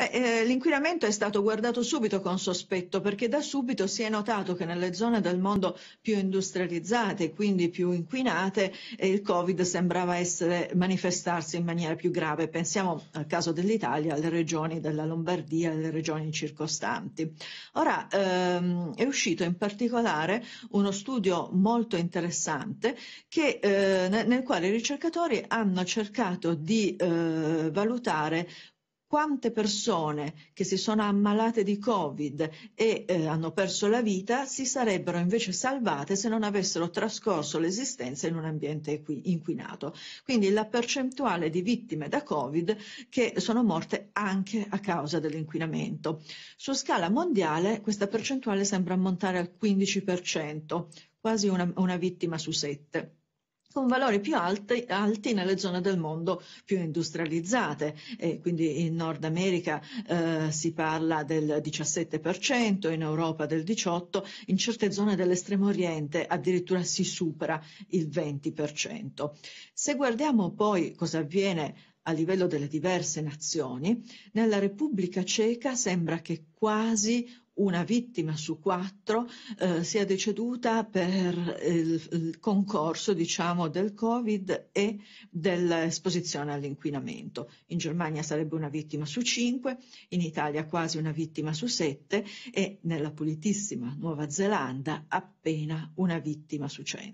Eh, l'inquinamento è stato guardato subito con sospetto perché da subito si è notato che nelle zone del mondo più industrializzate e quindi più inquinate eh, il Covid sembrava essere, manifestarsi in maniera più grave. Pensiamo al caso dell'Italia, alle regioni della Lombardia, alle regioni circostanti. Ora ehm, è uscito in particolare uno studio molto interessante che, eh, nel quale i ricercatori hanno cercato di eh, valutare quante persone che si sono ammalate di Covid e eh, hanno perso la vita si sarebbero invece salvate se non avessero trascorso l'esistenza in un ambiente inquinato. Quindi la percentuale di vittime da Covid che sono morte anche a causa dell'inquinamento. Su scala mondiale questa percentuale sembra ammontare al 15%, quasi una, una vittima su sette con valori più alti, alti, nelle zone del mondo più industrializzate. E quindi in Nord America eh, si parla del 17%, in Europa del 18%, in certe zone dell'estremo oriente addirittura si supera il 20%. Se guardiamo poi cosa avviene a livello delle diverse nazioni, nella Repubblica Ceca sembra che quasi una vittima su quattro eh, sia deceduta per il, il concorso diciamo, del Covid e dell'esposizione all'inquinamento. In Germania sarebbe una vittima su cinque, in Italia quasi una vittima su sette e nella pulitissima Nuova Zelanda appena una vittima su cento.